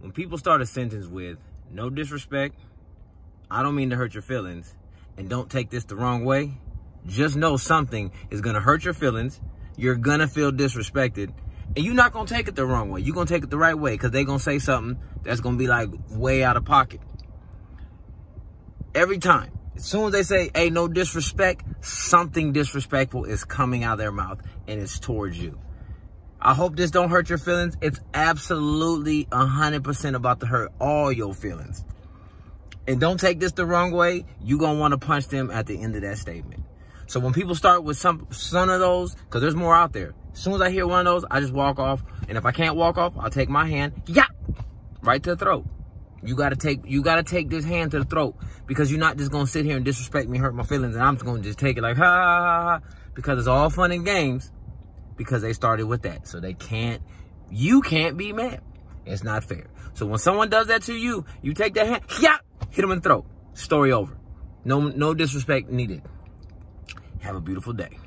when people start a sentence with no disrespect, I don't mean to hurt your feelings, and don't take this the wrong way, just know something is to hurt your feelings. You're to feel disrespected. And you're not to take it the wrong way. You're to take it the right way because they're to say something that's to be like way out of pocket. Every time. As soon as they say, hey, no disrespect, something disrespectful is coming out of their mouth and it's towards you. I hope this don't hurt your feelings. It's absolutely 100% about to hurt all your feelings. And don't take this the wrong way. You're going to want to punch them at the end of that statement. So when people start with some, some of those, because there's more out there. As soon as I hear one of those, I just walk off. And if I can't walk off, I'll take my hand, yeah, right to the throat. You gotta take you gotta take this hand to the throat because you're not just gonna sit here and disrespect me, hurt my feelings, and I'm just gonna just take it like ha ha ha, ha because it's all fun and games because they started with that. So they can't you can't be mad. It's not fair. So when someone does that to you, you take that hand, yeah, hit them in the throat. Story over. No no disrespect needed. Have a beautiful day.